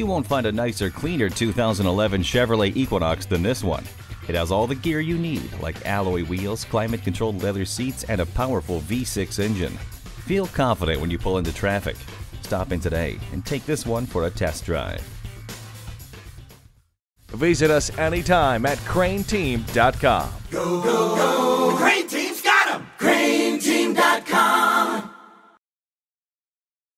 You won't find a nicer, cleaner 2011 Chevrolet Equinox than this one. It has all the gear you need, like alloy wheels, climate controlled leather seats, and a powerful V6 engine. Feel confident when you pull into traffic. Stop in today and take this one for a test drive. Visit us anytime at crainteam.com. Go, go, go,